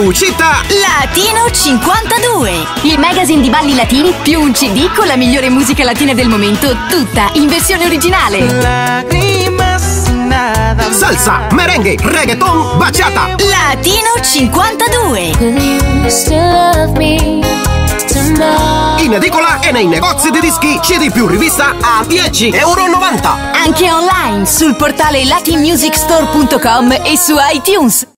uscita Latino 52, il magazine di balli latini più un CD con la migliore musica latina del momento, tutta in versione originale. salsa, merengue, reggaeton, baciata Latino 52. In edicola e nei negozi di dischi CD più rivista a 10,90 euro. Anche online sul portale latinmusicstore.com e su iTunes.